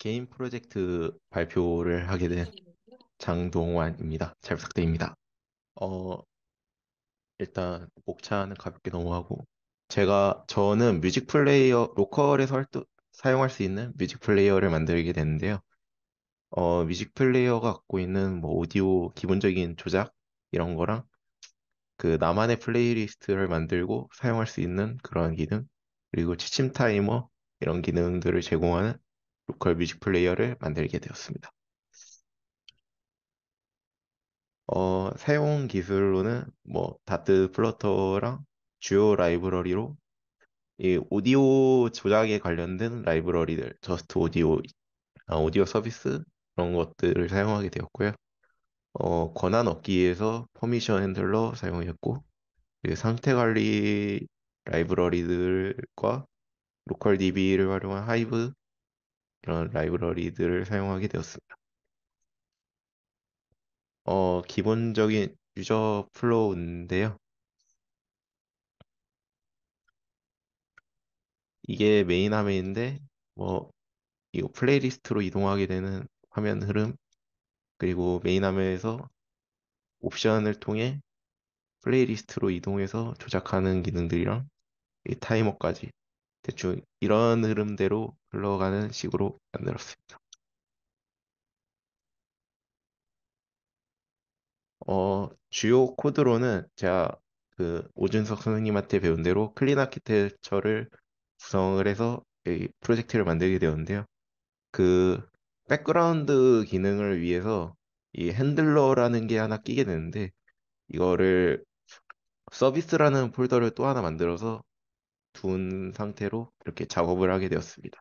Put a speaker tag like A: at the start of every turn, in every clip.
A: 개인 프로젝트 발표를 하게 된 장동환입니다. 잘 부탁드립니다. 어, 일단 목차는 가볍게 넘어가고 제가 저는 music player local에서 활동, 사용할 수 있는 music player를 만들게 됐는데요. 어, music player가 갖고 있는 뭐 오디오 기본적인 조작 이런 거랑 그 나만의 playlist를 만들고 사용할 수 있는 그런 기능 그리고 취침 타이머 이런 기능들을 제공하는 local music player를 만들게 되었습니다. 어, 사용 기술로는 뭐 Dart Flutter랑 주요 라이브러리로 이 오디오 조작에 관련된 라이브러리들, just audio, 아, audio service 그런 것들을 사용하게 되었고요. 어, 권한 얻기 위해서 permission handler 사용했고 그 상태 관리 라이브러리들과 local DB를 활용한 Hive 이런 라이브러리들을 사용하게 되었습니다. 어, 기본적인 user flow인데요. 이게 메인 화면인데 뭐 이거 playlist로 이동하게 되는 화면 흐름 그리고 메인 화면에서 옵션을 통해 playlist로 이동해서 조작하는 기능들이랑 이 타이머까지 대충 이런 흐름대로 흘러가는 식으로 만들었습니다. 어, 주요 코드로는 제가 그 오준석 선생님한테 배운 대로 clean architecture를 구성을 해서 이 프로젝트를 만들게 되었는데요. 그 background 기능을 위해서 이 handler라는 게 하나 끼게 되는데 이거를 서비스라는 폴더를 또 하나 만들어서 둔 상태로 이렇게 작업을 하게 되었습니다.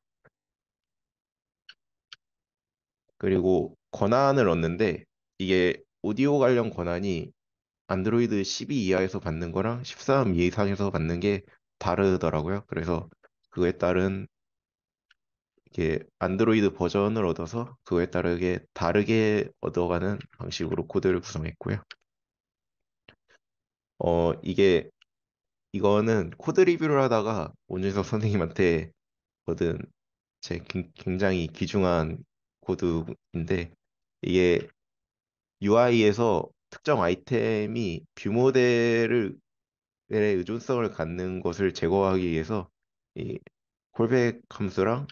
A: 그리고 권한을 얻는데 이게 오디오 관련 권한이 안드로이드 12 이하에서 받는 거랑 13 이상에서 받는 게 다르더라고요. 그래서 그거에 따른 이게 안드로이드 버전을 얻어서 그거에 따르게 다르게 얻어가는 방식으로 코드를 구성했고요. 어, 이게 이거는 코드 리뷰를 하다가 오준석 선생님한테 얻은 제 굉장히 귀중한 코드인데 이게 UI에서 특정 아이템이 view model을 의 의존성을 갖는 것을 제거하기 위해서 이 callback 함수랑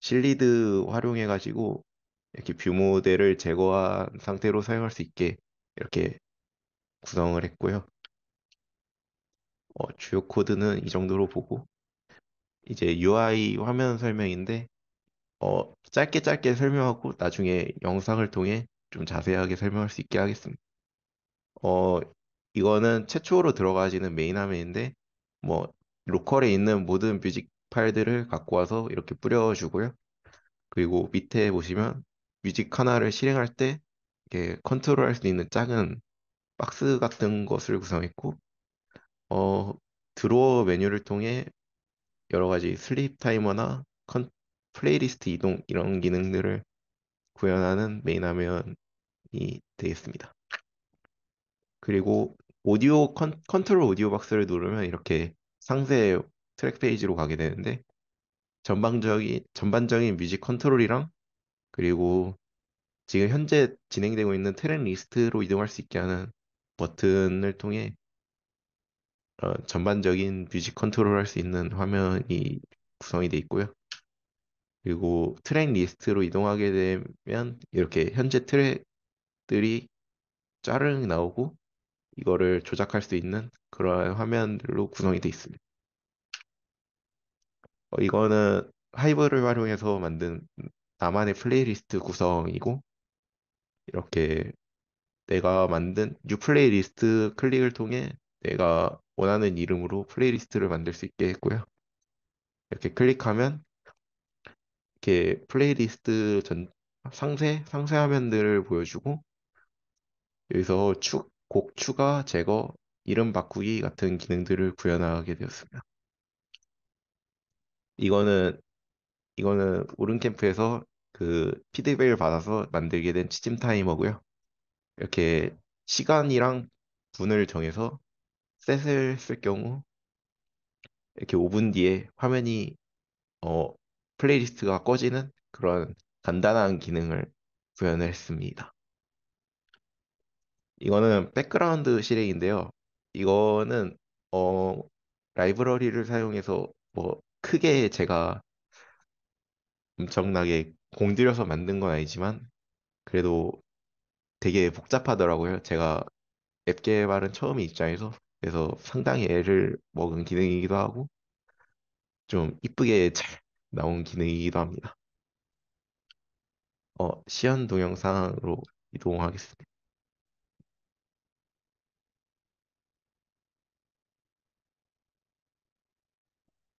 A: sealed 활용해 가지고 이렇게 view model을 제거한 상태로 사용할 수 있게 이렇게 구성을 했고요. 어, 주요 코드는 이 정도로 보고 이제 UI 화면 설명인데 어, 짧게 짧게 설명하고 나중에 영상을 통해 좀 자세하게 설명할 수 있게 하겠습니다. 어, 이거는 최초로 들어가지는 메인 화면인데 뭐 local에 있는 모든 music 파일들을 갖고 와서 이렇게 뿌려주고요. 그리고 밑에 보시면 music 하나를 실행할 때 이렇게 컨트롤할 수 있는 작은 박스 같은 것을 구성했고 어, drawer 메뉴를 통해 여러 가지 sleep timer나 컨, 플레이리스트 이동 이런 기능들을 구현하는 메인 화면이 되겠습니다. 그리고 오디오 컨, 컨트롤 오디오 박스를 누르면 이렇게 상세 트랙 페이지로 가게 되는데 전방적인 전반적인 music 컨트롤이랑 그리고 지금 현재 진행되고 있는 트랙 리스트로 이동할 수 있게 하는 버튼을 통해 어, 전반적인 music 컨트롤 할 수 있는 화면이 구성이 되어 있고요. 그리고 트랙 리스트로 이동하게 되면 이렇게 현재 트랙들이 짜르륵 나오고 이거를 조작할 수 있는 그런 화면들로 구성이 되어 있습니다. 어, 이거는 Hive를 활용해서 만든 나만의 플레이리스트 구성이고 이렇게 내가 만든 new playlist 클릭을 통해 내가 원하는 이름으로 playlist를 만들 수 있게 했고요. 이렇게 클릭하면 이렇게 플레이리스트 전 상세 상세 화면들을 보여주고 여기서 추, 곡 추가, 제거, 이름 바꾸기 같은 기능들을 구현하게 되었습니다. 이거는 이거는 오름캠프에서 그 피드백을 받아서 만들게 된 취침 타이머고요. 이렇게 시간이랑 분을 정해서 set을 쓸 경우 이렇게 5분 뒤에 화면이 어 playlist가 꺼지는 그런 간단한 기능을 구현을 했습니다. 이거는 백그라운드 실행인데요. 이거는 어, 라이브러리를 사용해서 뭐 크게 제가 엄청나게 공들여서 만든 건 아니지만 그래도 되게 복잡하더라고요. 제가 앱 개발은 처음인 입장에서 그래서 상당히 애를 먹은 기능이기도 하고 좀 이쁘게 잘 나온 기능이기도 합니다. 어, 시연 동영상으로 이동하겠습니다.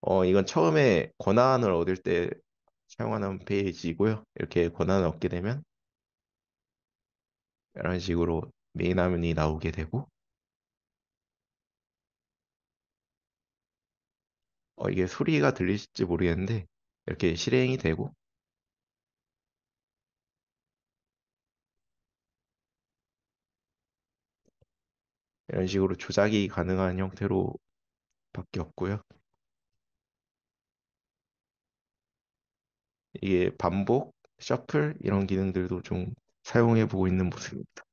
A: 어, 이건 처음에 권한을 얻을 때 사용하는 페이지고요. 이렇게 권한을 얻게 되면 이런 식으로 메인 화면이 나오게 되고 어, 이게 소리가 들리실지 모르겠는데 이렇게 실행이 되고 이런 식으로 조작이 가능한 형태로 바뀌었고요. 이게 반복, shuffle 이런 기능들도 좀 사용해 보고 있는 모습입니다.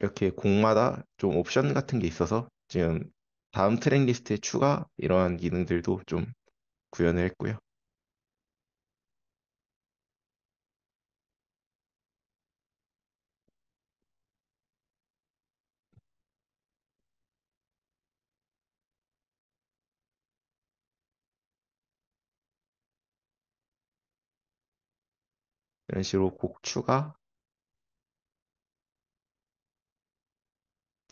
A: 이렇게 곡마다 좀 옵션 같은 게 있어서 지금 다음 트랙 리스트에 추가 이러한 기능들도 좀 구현을 했고요. 이런 식으로 곡 추가,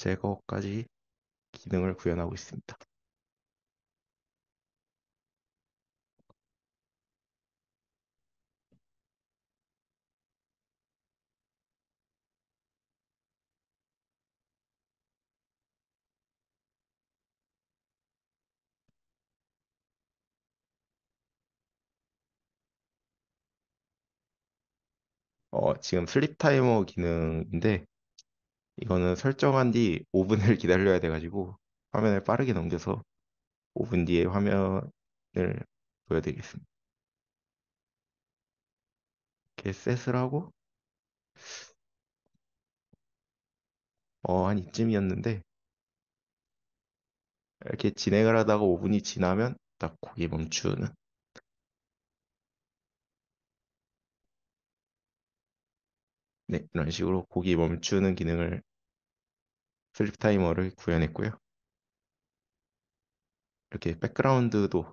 A: 제거까지 기능을 구현하고 있습니다. 어, 지금 슬립 타이머 기능인데 이거는 설정한 뒤 5분을 기다려야 돼가지고 화면을 빠르게 넘겨서 5분 뒤에 화면을 보여드리겠습니다. 이렇게 셋을 하고 어, 한 이쯤이었는데 이렇게 진행을 하다가 5분이 지나면 딱 거기 멈추는 네, 이런 식으로 고기 멈추는 기능을 슬립 타이머를 구현했고요. 이렇게 백그라운드도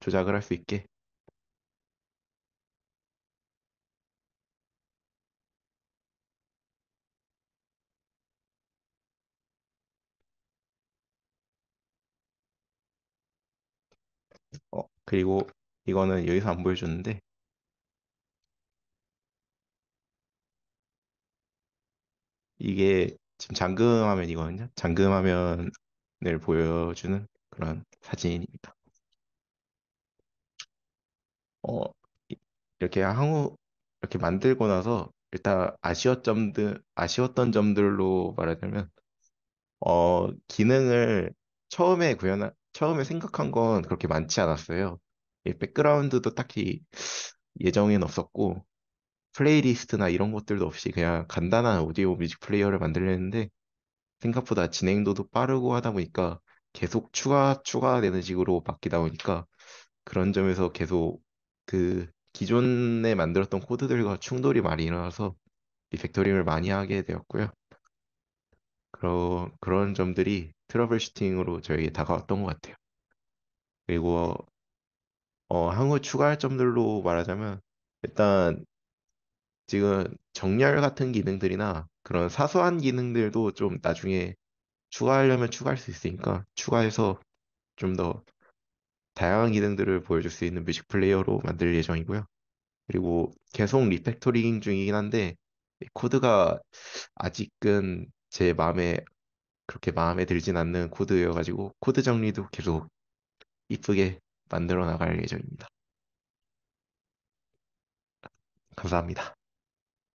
A: 조작을 할 수 있게 어, 그리고 이거는 여기서 안 보여줬는데 이게 지금 잠금 화면이거든요. 잠금 화면을 보여주는 그런 사진입니다. 어, 이- 이렇게 항우 이렇게 만들고 나서 일단 아쉬웠 점들 아쉬웠던 점들로 말하자면 어, 기능을 처음에 구현 처음에 생각한 건 그렇게 많지 않았어요. 이 백그라운드도 딱히 예정엔 없었고 playlist나 이런 것들도 없이 그냥 간단한 오디오 뮤직 플레이어를 만들려는데 생각보다 진행도도 빠르고 하다 보니까 계속 추가 추가되는 식으로 바뀌다 보니까 그런 점에서 계속 그 기존에 만들었던 코드들과 충돌이 많이 일어나서 refactoring을 많이 하게 되었고요. 그런 그런 점들이 troubleshooting으로 저에게 다가왔던 것 같아요. 그리고 어, 향후 추가할 점들로 말하자면 일단 지금 정렬 같은 기능들이나 그런 사소한 기능들도 좀 나중에 추가하려면 추가할 수 있으니까 추가해서 좀 더 다양한 기능들을 보여줄 수 있는 뮤직 플레이어로 만들 예정이고요. 그리고 계속 refactoring 중이긴 한데 이 코드가 아직은 제 마음에 그렇게 마음에 들진 않는 코드여가지고 코드 정리도 계속 이쁘게 만들어 나갈 예정입니다. 감사합니다.